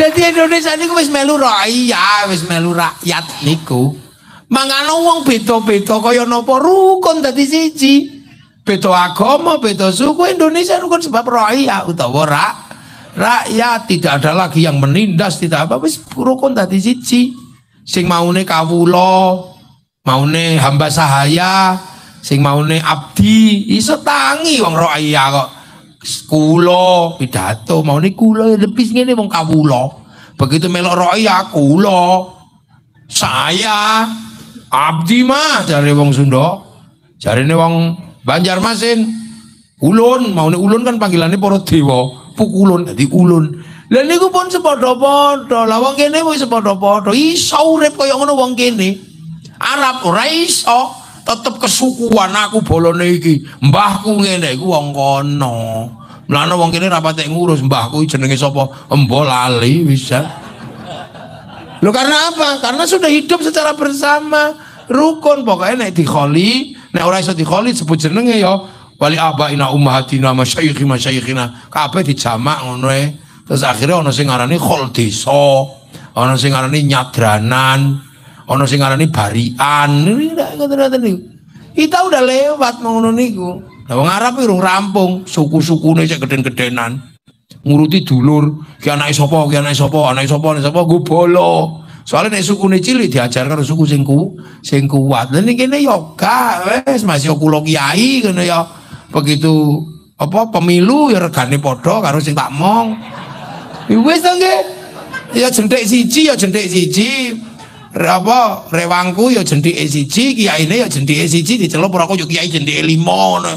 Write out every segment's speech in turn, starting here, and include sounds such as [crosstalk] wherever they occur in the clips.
Dadi Indonesia niku wis melu rakyat, wis melu rakyat niku. Mangane wong beda-beda kaya napa rukun dadi siji. Beda agama, beda suku Indonesia rukun sebab rakyat utawa rak rakyat tidak ada lagi yang menindas tidak apa wis rukun dadi siji. Sing maune kawula, maune hamba sahaya, sing maune abdi iso tangi wong rakyat kok kula pidato. Mau ini kula lebih ngene wong kawula. Begitu melok roya kula saya abdi mah dari wong Sunda. Jarine wong Banjarmasin. Ulun mau ulun kan panggilannya para dewa. Pukulun jadi ulun. Lah niku pun sepadha-padha lah wong kene wis sepadha-padha iso urip kaya ngono wong kene. Arab ora iso tetep kesukuan aku bolone iki. Mbahku ngene iku wong kono. Mlane wong kene ra patek ngurus mbahku jenenge sapa? Embo lali bisa Lo karena apa? Karena sudah hidup secara bersama. Rukun pokoknya nek dikholi nek ora iso dikholi sebut jenenge ya. Wali abaina ummahatina masyayikhi masyayikhina. Kabeh dijamak ngono e. Terus akhirnya ana sing ngarani khol desa ana sing ngarani nyadranan ana sing ngarani barian. Kita udah lewat ngono niku. Lah wong Arab urung rampung suku-sukune cek geden-gedenan. Nguruti dulur ki anake sapa ki anake sapa anake sapa anake sapa gue bolo. Soalnya nek sukune cilik diajar karo suku sing ku sing kuat. Lha ning kene yo gak wis masih kula kiai kene ya. Begitu apa pemilu ya regane padha karo sing tak mong. Wis to nggih? Ya jentik siji ya jentik siji apa? Rewangku ya jendike siji kiyaine ya jendike siji dicelup ora kok yo kiai jendike lima ngono.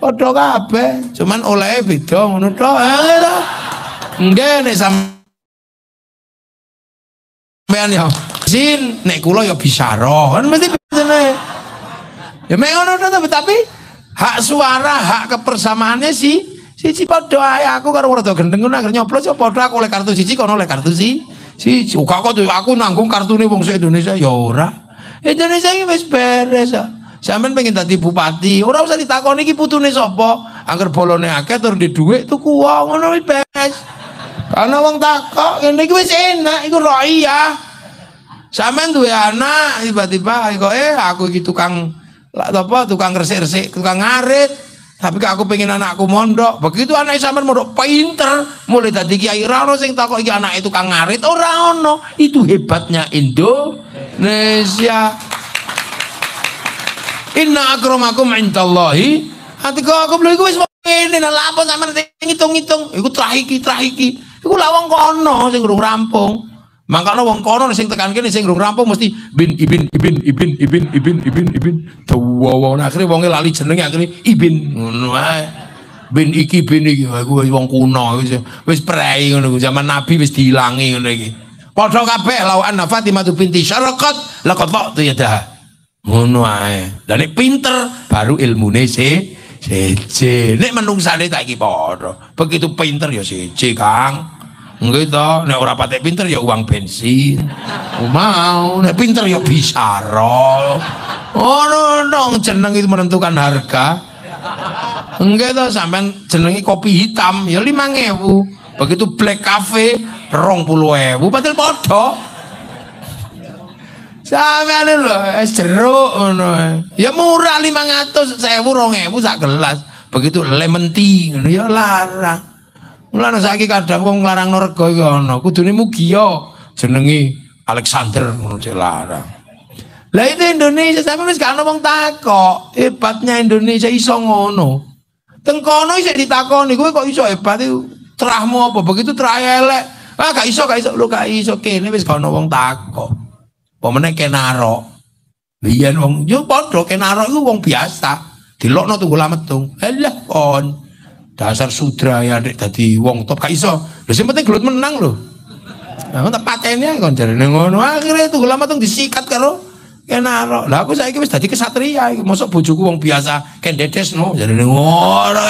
Padha kabeh cuman oleh beda ngono tok. Eh to nggih nek sampean ya sin nek kula ya bisyara kan mesti bedane ya mek ngono tapi hak suara hak kebersamaannya sih siji padha ae. Aku karo rada gendeng ngono akhir nyoblos ya padha aku oleh kartu siji kono oleh kartu si si uga kok aku nanggung kartune wong Indonesia ya ora Indonesia iki wis beres ya Sampeyan pengen dadi bupati, ora usah ditakoni iki putune sapa. Angger bolone akeh tur di dhuwit tuku wong ngono wis beres. Karena wong takok ngene iki wis enak iku iya. Sampeyan duwe anak tiba-tiba kok eh aku iki tukang lah apa tukang resik-resik, tukang ngarit. Tapi aku pengen anakku mondok. Begitu anak sampean mondok pinter, mulai tadi kiai ra ono sing takok iki anake tukang ngarit ora. Itu hebatnya Indonesia. Inna akramakum indallahi aku belum iku wis ngene nang lapo sampean ngitung-ngitung. Iku trahiki trahiki. Iku lah wong kono sing rampung. Makanya wong kono sing tekan kene sing urung rampung mesti bin ibin ibin ibin ibin ibin ibin ibin. Dawa akhire wonge lali jenenge akhire ibin. Ngono ae. Bin iki bin iki. Aku wong kuno. Wis wis prei ngono zaman nabi wis diilangi ngono iki. Padha kabeh lawan Fatimah binti Syaraqat laqad waqtu yadah ngono ae. Lah nek pinter baru ilmune se siji nek menungsane tak iki padha. Begitu pinter ya siji Kang nggih to nek ora patek pinter ya uang bensin oh, mau nek pinter ya bisara ngono dong jeneng itu menentukan harga enggak to sampean jenengi kopi hitam ya 5000 begitu black cafe 20000 padahal padha Sampeyan lho es jeruk ngono. Ya murah 500, 1000, 2000 sak gelas. Begitu lemon tea ya larang. Mulane saiki kadang wong nglarangno rega iki ana, kudune mugia jenenge Alexander ngono larang. Lah itu Indonesia sampe wis gak ana wong takok. Hebatnya Indonesia iso ngono. Teng kono iso ditakoni, kowe kok iso hebat itu terahmu apa? Begitu terah elek. Ah gak iso, gak iso, lu gak iso kene wis gak ana wong takok. Pemene kenaro. Biyen wong yo padha kenaro iku wong biasa. Dilokno tunggu lametung. Alah kon. Dasar sudra ya dadi wong top gak iso. Lho sing penting gelut menang lho. Nah, tak patene kon jarene ngono. Akhire tunggu lametung disikat karo kenaro. Lah aku saiki wis dadi kesatria. Mosok bojoku wong biasa ken dedesno jarene ngono.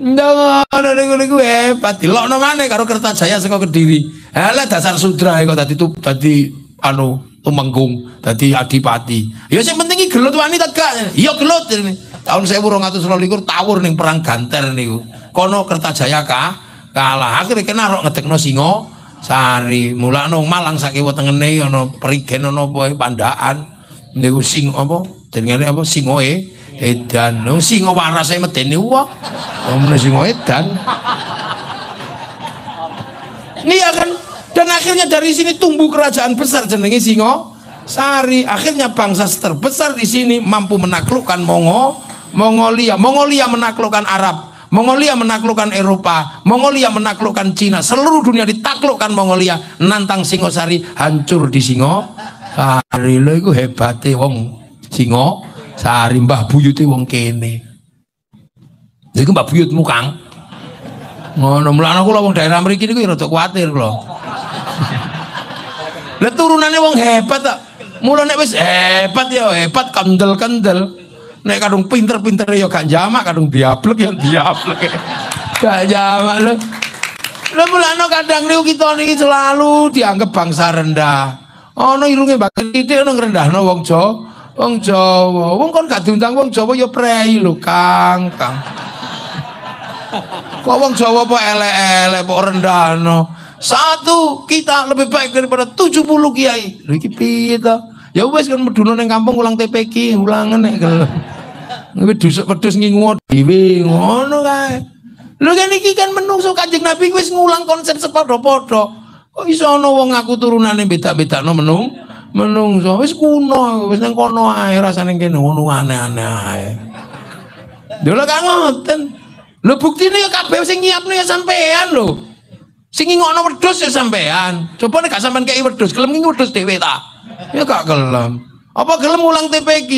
Ndang ana niku niku hebat. Dilokno maneh karo Kertajaya saka Kediri. Halah dasar sudra kok dadi dadi anu tumenggung, dadi adipati. Ya sing penting gelut wani tegak. Ya gelut. Tahun 1222 tawur ning perang Ganter niku. Kono Kertajaya ka kalah. Akhirnya kena rok ngedekno singo sari mulane Malang sakiwa tengene ana perigen ana apa pandaan. Niku sing apa jenenge apa singoe edan. No singo warase medeni wong omne singo edan. Iya kan? Dan akhirnya dari sini tumbuh kerajaan besar jenenge singo sari akhirnya bangsa terbesar di sini mampu menaklukkan Mongo Mongolia Mongolia menaklukkan Arab Mongolia menaklukkan Eropa, Mongolia menaklukkan Cina, seluruh dunia ditaklukkan Mongolia, nantang Singosari hancur di Singo. Sari lo iku hebate wong Singo, Sari Mbah Buyute wong kene. Iku Mbah Buyutmu Kang. Ngono mulane kula wong daerah mriki niku ya rada kuwatir kula. Lah turunane wong hebat tak. Mula nek hebat ya hebat kendel-kendel. Nek kadung pinter-pinter ya gak jamak, kadung diaplek ya diaplek. Gak jamak lho. Lha mulane kadang niku kita niki selalu dianggap bangsa rendah. Ana irunge mbak titik ono ngrendahno wong Jawa. Wong Jawa, wong kon gak diundang wong Jawa ya prei lho, Kang, Kang. Kok wong Jawa apa elek-elek kok rendahno. Satu, kita lebih baik daripada 70 kiai. Lho iki piye to? Ya wes kan meduna ning kampung ulang TPK, ulangan nek gelem. Kuwi dusuk pedus ngingu dhewe ngono kae. Lho kan iki kan menungso Kanjeng Nabi wis ngulang konsep sepadha-padha. Kok iso ana wong aku turunane beda-bedakno menung menungso wis kuno wis nang kono ae rasane kene ngono aneh-aneh ae. Lho kan ngoten. Lho buktine ya kabeh sing nyiapno ya sampean lho. Sing ngingokno wedhus ya sampean. Coba nek gak sampean kei wedhus, gelem ngingu wedhus dhewe ta. Ya gak gelem. Apa gelem ulang TPQ?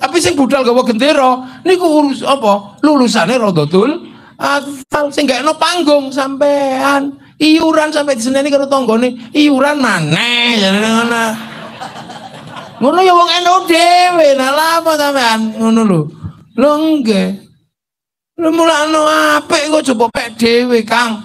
Tapi sing budal gawa gendera niku urus apa? Lulusane Rodotul Atfal sing gak ono panggung sampean. Iuran sampai diseneni karo tanggane, iuran maneh jane ngono. Ngono ya wong NU dhewe, nah lha sampean ngono lho. Lho nggih. Lho mulane apik kok coba pek dhewe, Kang.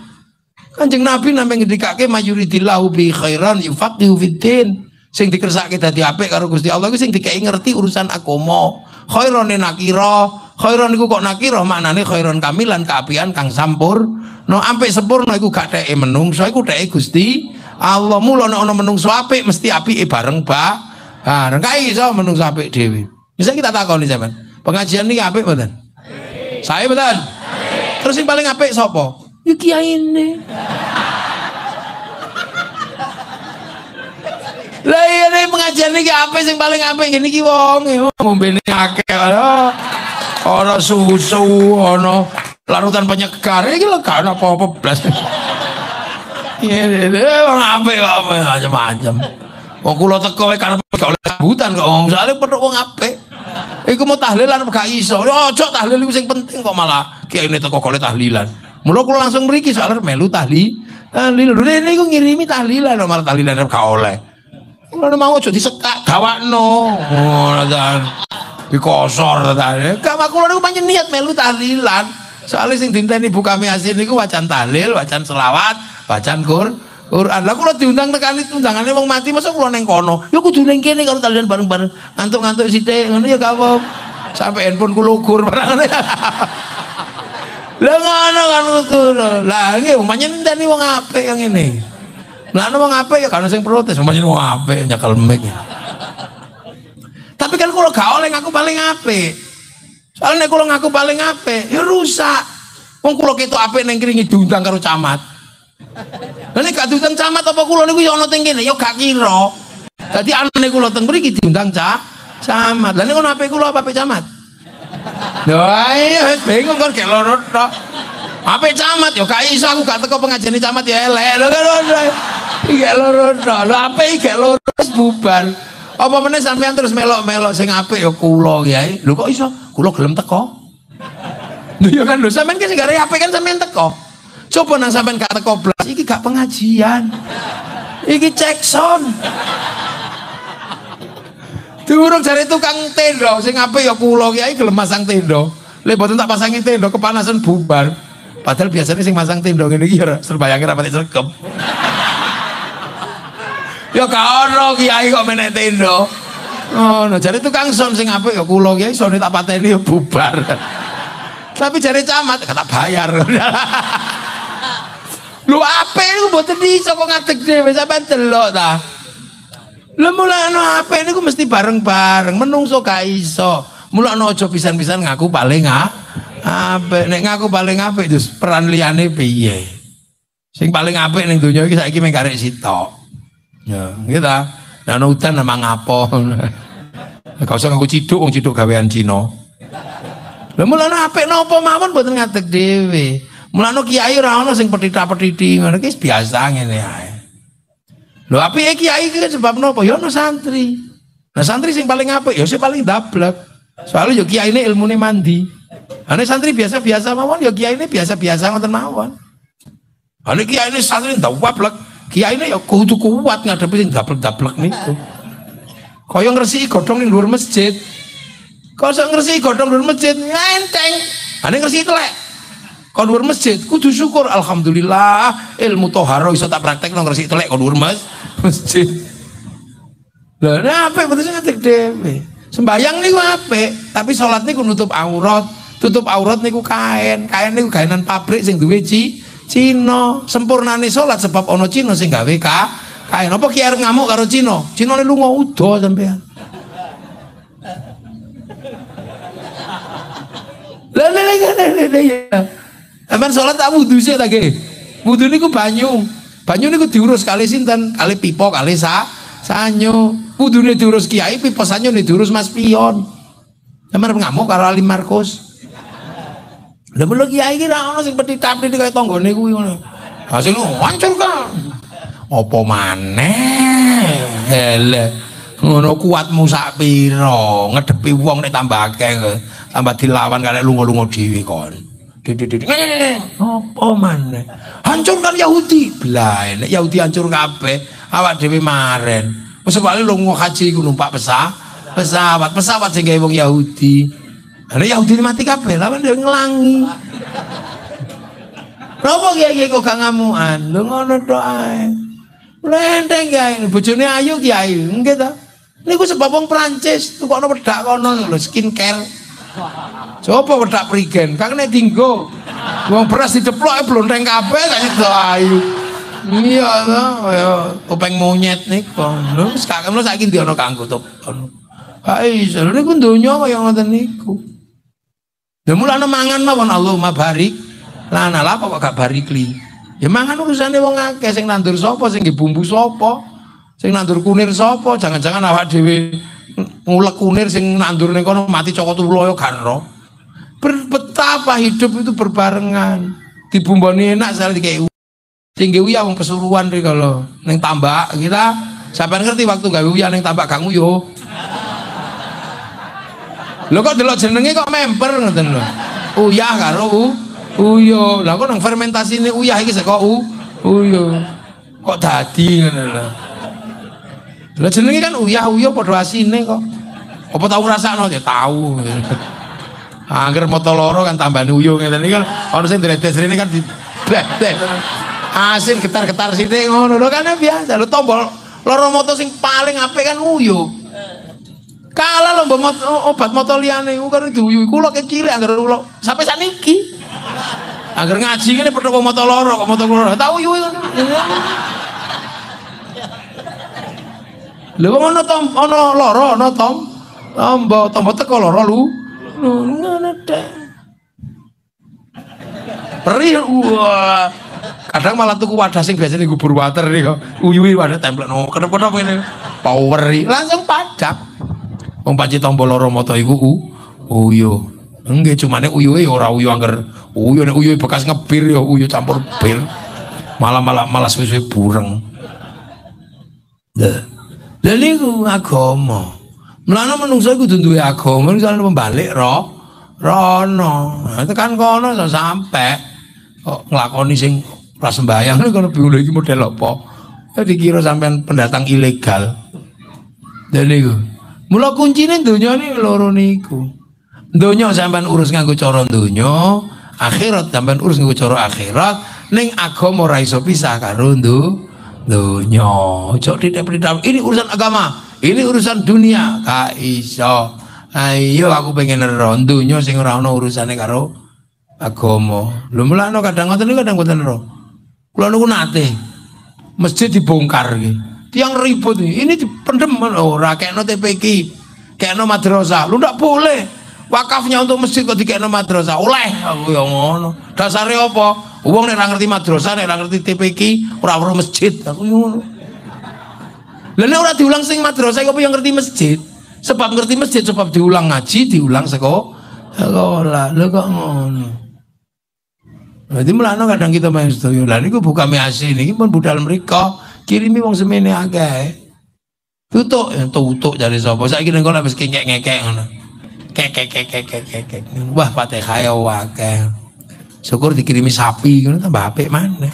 Kanjeng Nabi nampi ngendikake mayuridillahu bi khairan yufaqihu fiddin sing dikersake dadi apik karo Gusti Allah iku sing dikei ngerti urusan agama. Khairon nakira. Khairon iku kok nakira? Maknane khairon kamilan keapian kang sampur. No apik sempurna iku gak teke menungso iku teke Gusti Allah. Mula nek ana menungso apik mesti apike bareng ba ha nek iso menungso apik dhewe. Bisa kita takoni sampean pengajian ini apik mboten? Saya betul terus yang paling apik sapa? Ya kiai ini Lah iya nih pengajian iki apa sing paling apik ngene iki wong ngombene akeh ana susu ana larutan penyegar iki lho gak ana apa-apa blas. Iya, wong apik kok macam-macam. Wong kula teko karep gak oleh sambutan kok wong soalé perlu wong apik. Iku mau tahlilan gak iso. Ojo tahlil iku sing penting kok malah kiai ini teko kole tahlilan. Mula kula langsung mriki soalnya melu tahlil. Tahlil. Rene iku ngirimi tahlilan malah tahlilan gak oleh. Kalau mau aja disekak gawakno. Ngono ta. Dikosor ta. Gak maku niku pancen niat melu tahlilan. Soalnya sing dinteni kami asin niku wacan tahlil, wacan selawat, wacan kur Quran. Lah kula diundang tekan undangane wong mati masa kula ning kono. Ya kudu ning kene kalau tahlilan bareng-bareng. Ngantuk-ngantuk sithik ngono ya gak apa. Sampai handphone kula ukur [laughs] barang. Lah ngono kan kudu. Lah iki pancen ninteni wong apik yang ini. Lah ana wong apik ya kan sing protes, pancen wong apik nyekel mic. Tapi kan kalau gak oleh ngaku paling apik. Soalnya kalau ngaku paling apik, ya rusak. Wong kula ketok apik ning kringi diundang karo camat. Lah nek gak diundang camat apa kula niku ya ana teng kene, ya gak kira. Dadi anane kula teng mriki diundang ca camat. Lah nek ono apik kula apa apik camat? Lah iya bingung kan kayak loro tok. Apa camat ya gak iso aku gak teko pengajian camat ya elek. Lho kan iki loro. Lho apa iki loro bubar. Apa meneh sampean terus melok-melok sing apik ya kula Kiai. Lho kok iso? Kula gelem teko. Lho ya kan lho sampean ki sing apik kan sampean teko. Coba nang sampean gak teko blas iki gak pengajian. Iki cek sound. Durung jare tukang tenda sing apik ya kula Kiai gelem masang tenda. Lek boten tak pasangi tenda kepanasan bubar. Padahal biasanya sing masang tenda ngene iki ya serbayange ra sregep. Ya gak ono Kiai kok menek tenda. Oh, no, jare tukang son sing apik ya kula Kiai sone tak pateni ya bubar. Tapi jare camat kata bayar. Lho apik niku mboten iso kok ngadeg dhewe sampean delok ta. Lho mulane apik niku mesti bareng-bareng, menungso gak iso. Mulane aja pisan-pisan ngaku paling. Apik nek ngaku paling apik terus peran liyane piye? Sing paling apik ning donya iki saiki mung karek sitok. Ya, gitu. Nah, udan nama ngapo. Kau usah ngaku ciduk, wong ciduk gawean Cina. Lah mulane apik napa mawon mboten ngadeg dhewe. Mulane kiai ana sing petita-petiti ngono ki biasa ngene ae. Lho apike kiai ki sebab napa? Ya ana santri. Nah santri sing paling apik ya sing paling dablek. Soalnya ya kiai ini ilmune mandi. Ane santri biasa-biasa mawon ya kiai ini biasa-biasa ngoten mawon. Ane kiai ini santri ndak wablek. Kiai ini ya kudu kuat ngadepi sing dablek-dablek niku. Kaya ngresiki godhong ning dhuwur masjid. Kau ngersi godong dhuwur masjid ngenteng. Ane ngersi telek. Kau dhuwur masjid kudu syukur alhamdulillah ilmu toharo iso tak praktek nang ngersi telek kau dhuwur mas masjid. Lah apa betul ngetik dhewe. Sembayang niku apik, tapi salat niku nutup aurat. Tutup aurat niku kain. Kain niku gainan pabrik sing duwe ci Cina. Sempurnane salat sebab ana Cina sing gawe ka kain. Apa ki arep ngamuk karo Cina? Ne lunga udo sampean. Lah lah lah lah ya. Aman salat tak wudu sih ta nggih. Wudu niku banyu. Banyu niku diurus kali sinten? Kali pipo, kali sa sanyo. Wudune diurus kiai, pipo sanyo diurus Mas Pion. Sampeyan ngamuk karo Ali Markus. Lah mulo kiai iki ra ono sing petitap-petiti kaya tanggane kuwi ngono. Hasil hancur kan. Apa maneh? Hele. Ngono kuatmu sak pira? Ngedepi wong nek tambah akeh tambah dilawan kali lunga-lunga dhewe kon. Apa maneh? Hancurkan Yahudi. Lah, nek Yahudi hancur kabeh, awak dhewe maren. Wis bali lunga haji iku numpak pesawat. Pesawat, pesawat sing gawe wong Yahudi. Nek Yahudi mati kabeh, lawan dhewe ngelangi. Napa kiai kok gak ngamukan? Lho ngono tok ae. Lenteng kiai, bojone ayu kiai, nggih ta? Niku sebab wong Prancis tukokno wedak kono lho skincare. Coba wedak prigen, kang nek dinggo. Wong beras diceplok blonteng kabeh gak sido ayu. Iya to, kaya topeng monyet wis gak kemlo saiki ndi ana kanggo top. Ha iso niku donya kaya ngoten niku. Ya mulane mangan mawon Allahumma barik. Lah ana apa kok gak barikli? Ya mangan urusane wong akeh sing nandur sapa sing bumbu sapa? Sing nandur kunir sapa? Jangan-jangan awak dhewe ngulek kunir sing nandur ning kono mati cokot ulo gak ro. Betapa hidup itu berbarengan. Dibumboni enak sekali kayak sing gawe wong pesuruan ri kalau ning tambak kita sampean ngerti waktu gawe uyah ning tambak kang yo. Lho kok delok jenenge kok memper ngoten lho. Uyah karo u uyo. Lah kok nang fermentasine uyah iki saka u uyo. Kok dadi ngono lho. Lah jenenge kan uyah uyo padha asine kok. Apa tau ngrasakno ya tahu. [laughs] Angger moto loro kan tambah uyo ngene iki kan ana sing dretes rene kan di asin getar-getar sithik ngono lho kan biasa lho tombol loro moto sing paling apik kan uyo. Kalah lho mbok obat moto liyane ku kan diuyu kula kecil angger kula sampai saniki. Angger ngaji ngene padha wong moto loro kok moto loro. Tak uyu ngono. Lha wong ana tom ana loro ana tom. Tombo tombo teko loro lu. Ngono deh. Perih wah. Kadang malah tuku wadah sing biasanya gubur water nih kok. Uyui wadah template no. Kenapa kenapa ini? Power langsung pajak. Wong panci tombol loro moto iku u uyu. Enggak cuma nek uyu ya ora uyu angger uyu nek uyu bekas ngebir ya uyu campur bir. Malah malah suwe-suwe bureng. Lah. Lah niku agama. Mulane menungso iku kudu duwe agama, misalnya pembalik ro rono. Nah, tekan kono sampe kok nglakoni sing ora sembayang [laughs] kono bingung iki model apa. Ya dikira sampean pendatang ilegal. Dan niku. Mula kuncine donya ni loro niku. Donya sampean urus nganggo cara donya, akhirat sampean urus nganggo cara akhirat, ning agama ora iso pisah karo donya. Ojo tidak-tidak ini urusan agama. Ini urusan dunia, kak iso. Ayo aku pengen ero dunya sing ora ana urusane karo agama. Lho mulane kadang ngoten kadang ngoten ero. Kula niku nate masjid dibongkar iki. Tiang ribut ini, ini dipendem ora kekno TPQ, kekno madrasah. Lu ndak boleh. Wakafnya untuk masjid kok dikekno madrasah. Oleh aku ya ngono. Dasare apa? Nek ora ngerti madrasah, nek ngerti TPQ, ora masjid. Aku ya ngono. Lah nek ora diulang sing madrasah kok yang ngerti masjid? Sebab ngerti masjid sebab diulang ngaji, diulang seko sekolah. Lho kok ngono. Jadi mulane kadang kita main sedaya. Lah niku buka measi niki pun budal mriko kirimi wong semene akeh. Tutuk, ya, tutuk dari sapa? Saiki ning kono wis kengek-ngekek ngono. Kek kek kek kek kek Wah, Fatihah ya akeh. Syukur dikirimi sapi ngono tambah apik maneh.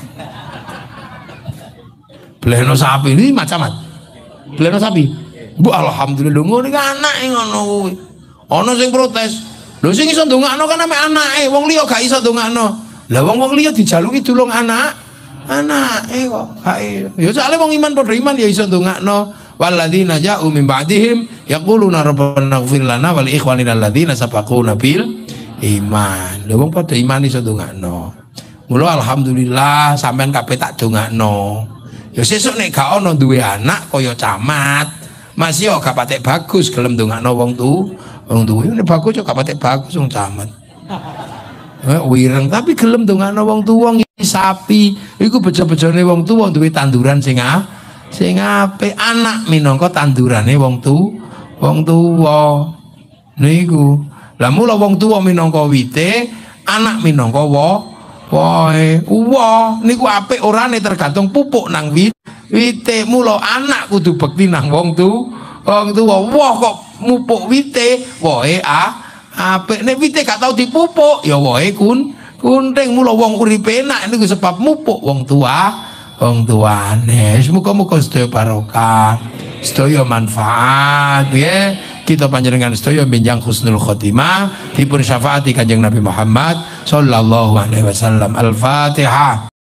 Bleno sapi ini macam-macam. Bleno sapi. Bu alhamdulillah ngono iki anake ngono kuwi. Ana sing protes. Lho sing iso ndongakno kan ame anake, wong liya gak iso ndongakno. Lah wong wong liya dijaluki tulung anak. Anake kok gak Ya soalnya wong iman padha iman ya iso ndongakno. Walladzina ja'u min ba'dihim yaquluna rabbana ighfir lana wa li ikhwanina alladzina sabaquna bil iman. Lha wong padha iman iso ndongakno. Mula alhamdulillah sampean kabeh tak dongakno. Ya sesuk nek gak ana duwe anak kaya camat, masih yo gak patek bagus gelem ndongakno wong tu, wong tuwa. Nek bagus yo gak patek bagus wong camat. [laughs] Eh, wireng tapi gelem ndongakno wong tuwa sapi. Iku bejo-bejone wong tuwa duwe tanduran sing sing apik. Anak minangka tandurane wong tu wong tuwa. Niku. Lah mula wong tuwa minangka wite anak minangka wa Wae, uwa. Niku apik ora nih tergantung pupuk nang wit. Wite. Mula anak kudu bekti nang wong tu. Wong tuwa. Wah kok mupuk wite, wae ah apik. Nek wite gak tau dipupuk ya wae kun kunting mula wong uripe enak niku sebab mupuk wong tua. Wong tuane. Muga-muga sedaya barokah. Sedaya manfaat ya kita panjenengan sedaya benjang husnul khotimah dipun syafaati kanjeng Nabi Muhammad sallallahu alaihi wasallam al-Fatihah